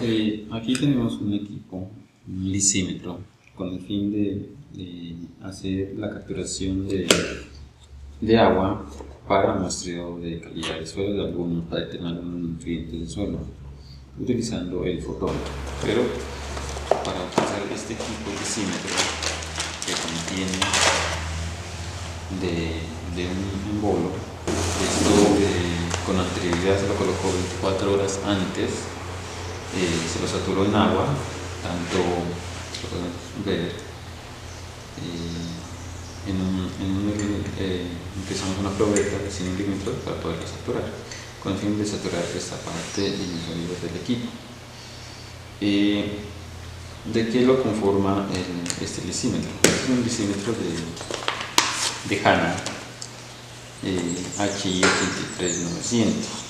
Eh, aquí tenemos un equipo, un lisímetro, con el fin de, hacer la capturación de, agua para muestreo de calidad de suelo de algunos, para determinar algunos nutrientes del suelo, utilizando el fotómetro. Pero para utilizar este equipo lisímetro que contiene de, un, un bolo, esto eh, con anterioridad se lo colocó 24 horas antes, eh, se lo saturó en agua, tanto lo podemos ver eh, en un, en un eh, una probeta de 100 milímetros para poderlo saturar, con el fin de saturar esta parte y los sonidos del equipo. Eh, ¿De qué lo conforma el, este lisímetro? Este es un lisímetro de, de HANA eh, HI83900.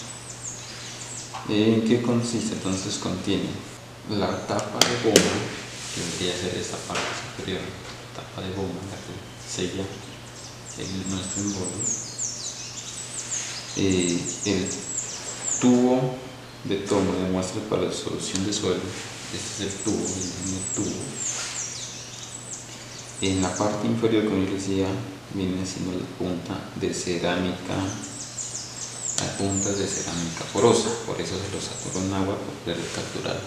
¿En qué consiste? Entonces contiene la tapa de bomba, que debería ser esta parte superior, tapa de bomba, la que sella el, nuestro embolo, eh, el tubo de toma de muestra para la solución de suelo, este es el tubo, el tubo. En la parte inferior, como yo decía, viene siendo la punta de cerámica, puntas de cerámica porosa, por eso se lo saturó en agua para poder capturar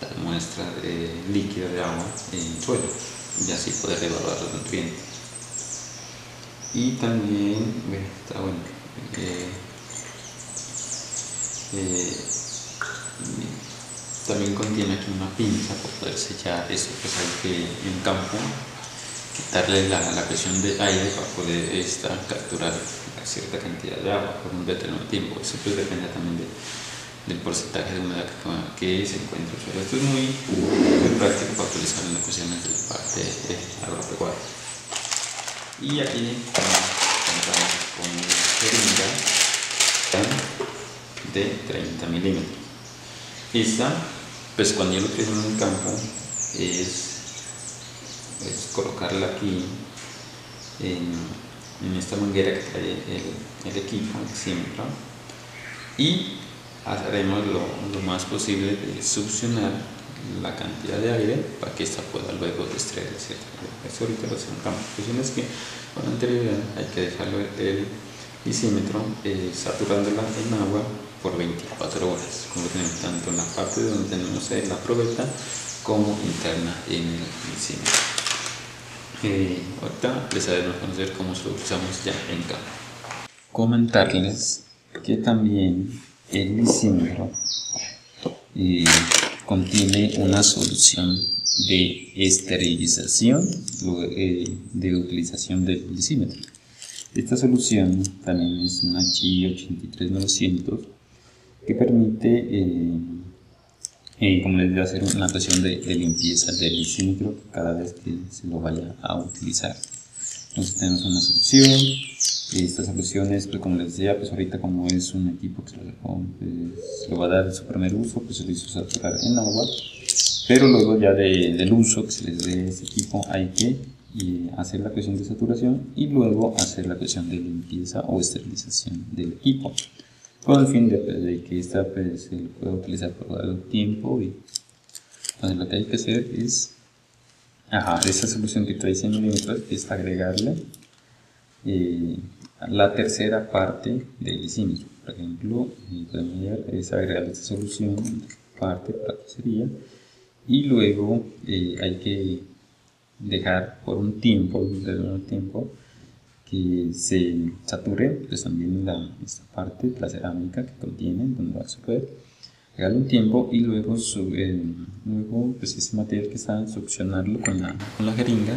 la muestra de líquida de agua en el suelo y así poder evaluar los nutrientes. Y también, está bueno, eh, eh, también contiene aquí una pinza para poder sellar eso pues que en campo quitarle la, la, presión de aire para poder esta, capturar cierta cantidad de agua por un determinado tiempo. Eso pues depende también de, del porcentaje de humedad que, que se encuentra. Esto es muy, muy práctico para utilizar en las cuestiones de la parte agropecuaria. Y aquí contamos con una jeringa de 30 milímetros. Esta, pues cuando yo lo utilizo en el campo, es es colocarla aquí en, esta manguera que trae el, equipo, el y haremos lo, más posible de succionar la cantidad de aire para que esta pueda luego extraer Eso ahorita lo campo. La cuestión es que con anterioridad hay que dejarlo el lisímetro eh, saturándola en agua por 24 horas, como tenemos tanto en la parte donde tenemos la probeta como interna en el lisímetro. Eh, ahorita les haremos conocer cómo lo usamos ya en campo. Comentarles que también el lisímetro eh, contiene una solución de esterilización eh, de utilización del lisímetro. Esta solución también es una HI 83900 que permite eh, y como les a hacer una presión de, de, limpieza del lisímetro cada vez que se lo vaya a utilizar. Entonces tenemos una solución. Y esta solución es, pues, como les decía, pues ahorita como es un equipo que se lo, dejó, pues, lo va a dar su primer uso, pues se lo hizo saturar en agua. Pero luego ya de, del uso que se les dé ese equipo hay que y hacer la presión de saturación y luego hacer la presión de limpieza o esterilización del equipo con el fin de, pues, de que esta pues, se pueda utilizar por largo tiempo y pues, lo que hay que hacer es ajá, esa solución que trae 100 milímetros es agregarle eh, la tercera parte del lisímetro por ejemplo podemos es agregarle esta solución parte para que sería y luego eh, hay que dejar por un tiempo, un tiempo que se sature pues también la, esta parte, la cerámica que contiene, donde va a poder pegarle un tiempo y luego, eh, luego pues ese material que está succionarlo con la, con la jeringa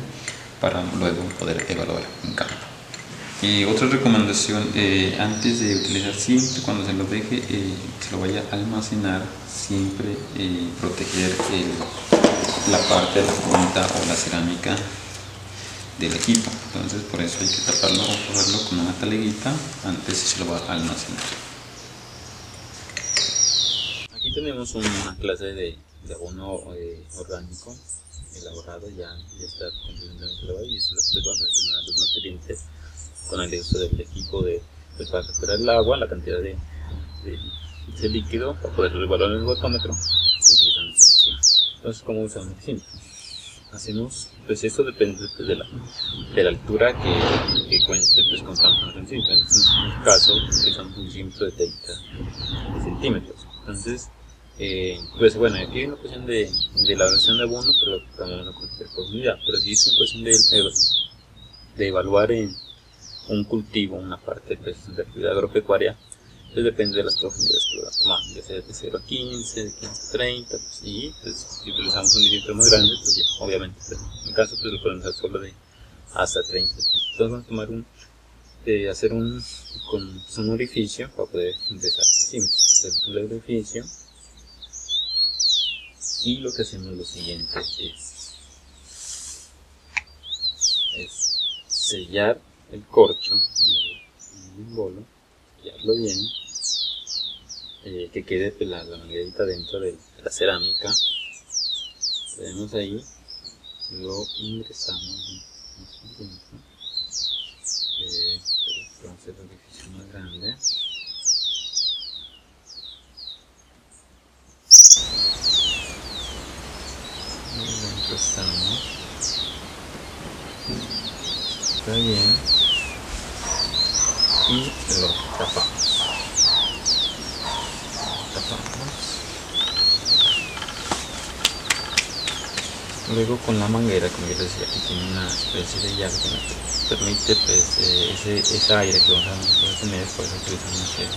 para luego poder evaluar en campo. Y otra recomendación, eh, antes de utilizar siempre cuando se lo deje, eh, se lo vaya a almacenar, siempre eh, proteger el, la parte de la punta o la cerámica del equipo. Entonces por eso hay que taparlo o cogerlo con una taleguita antes se lo va a almacenar. Aquí tenemos una clase de, de abono eh, orgánico elaborado ya, ya está completamente elaborado y se lo que vamos a determinar los nutrientes con el uso del equipo de pues, para capturar el agua la cantidad de, de ese líquido para poder evaluar el botómetro Entonces, ¿cómo usamos cinto? Hacemos, pues esto depende pues, de, la, de la altura que, que cuente pues, con en cinto. En este caso, usamos un cinto de 30 centímetros. Entonces, eh, pues bueno, aquí hay una cuestión de, de la versión de abono, pero también cuestión de profundidad. Pero si es una cuestión de, de evaluar en un cultivo, una parte pues, de actividad agropecuaria, pues depende de las profundidades que tomar, ya sea de 0 a 15, de 15 a 30, pues, y pues, si utilizamos un diámetro más grande, pues ya, obviamente, pues, en mi caso, pues lo podemos hacer solo de hasta 30. Entonces vamos a tomar un, eh, hacer un, con un orificio para poder empezar hacer un orificio, y lo que hacemos lo siguiente es, sellar el corcho el bolo, sellarlo bien, eh, que quede pues, la, la manguerita dentro de la cerámica. Tenemos ahí, lo ingresamos eh, pero hacer el orificio más grande. Y lo incrustamos. Está bien. Y lo tapamos. Luego con la manguera, como yo les decía, aquí tiene una especie de llave que nos permite pues, eh, ese, ese, aire que vamos a tener, por eso utilizamos el,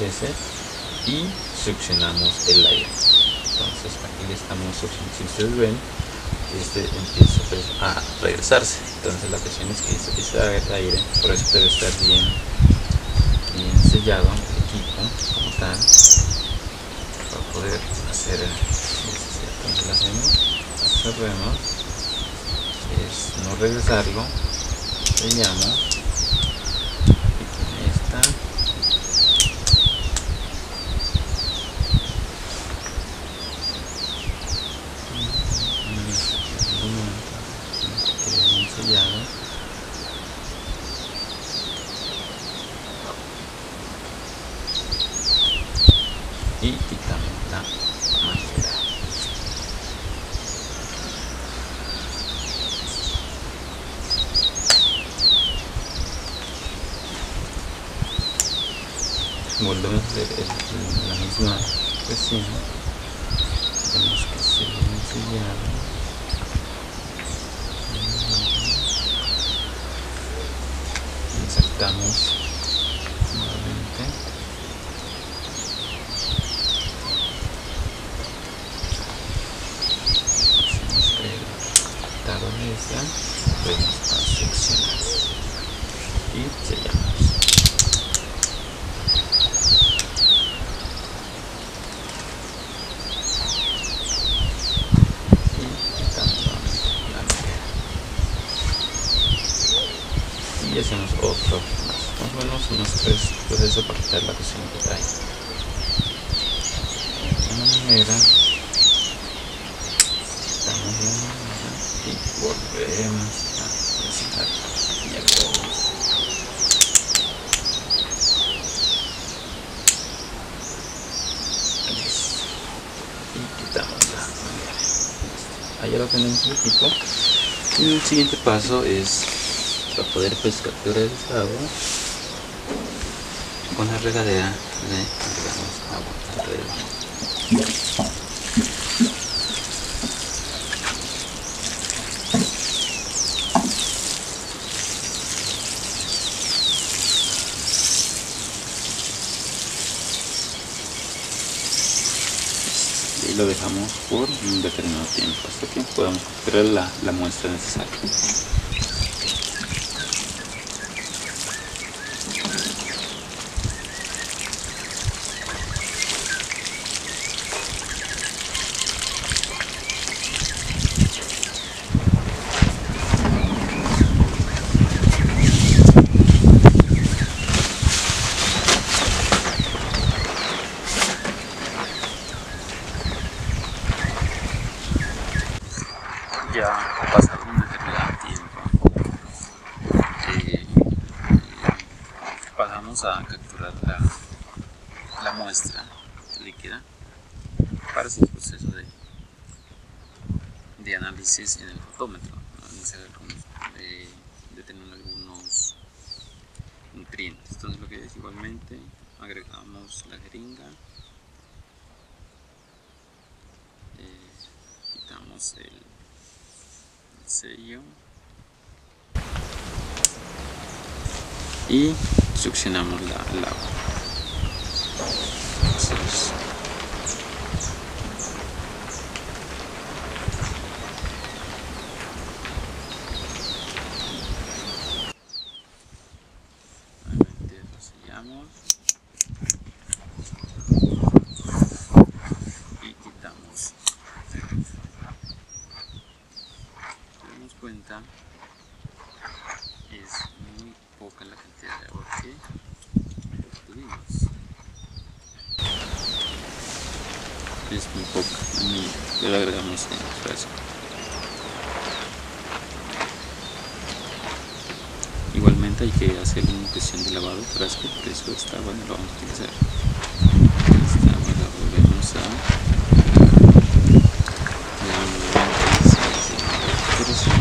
el y succionamos el aire. Entonces aquí le estamos succionando, si ustedes ven, este empieza pues, a regresarse. Entonces la cuestión es que este empieza a aire, por eso debe estar bien, bien sellado el equipo como tal, para poder hacer entonces lo hacemos, es no regresarlo, sellamos, aquí tiene esta, sellado y quitamos la manguera volvemos a la misma cuestión. Tenemos que seguir sellado insertamos nuevamente hacemos el tableza vamos a seccionar y sellamos y hacemos otro más, o menos unos tres procesos para quitar la cocina que trae. De una manera quitamos la manera y volvemos a presionar y agregamos listo. Y quitamos la manera ahí ya lo tenemos el equipo y el siguiente paso es para poder pues capturar esa agua. Con la regadera le agua alrededor. Y lo dejamos por un determinado tiempo hasta que podamos capturar la muestra necesaria ya ha pasado un determinado tiempo eh, pasamos a capturar la, muestra líquida para ese proceso de, de análisis en el fotómetro, de, tener algunos nutrientes. Entonces lo que es igualmente agregamos la jeringa, eh, quitamos el y succionamos la, agua nuevamente lo sellamos y quitamos. Nos damos cuenta es muy poca la cantidad de agua que obtuvimos. Es muy poca, y lo agregamos en el frasco. Igualmente hay que hacer una impresión de lavado de frasco, por eso esta agua no lo vamos a utilizar. Esta la volvemos a le damos nuevamente esa- esa corrección.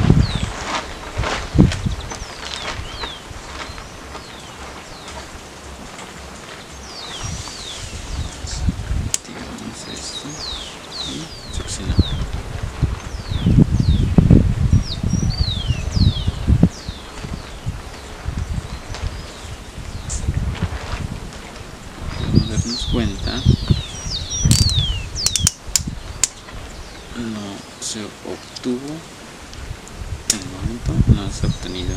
Tiramos esto y succionamos. Podemos darnos cuenta, no se obtuvo, en el momento no se ha obtenido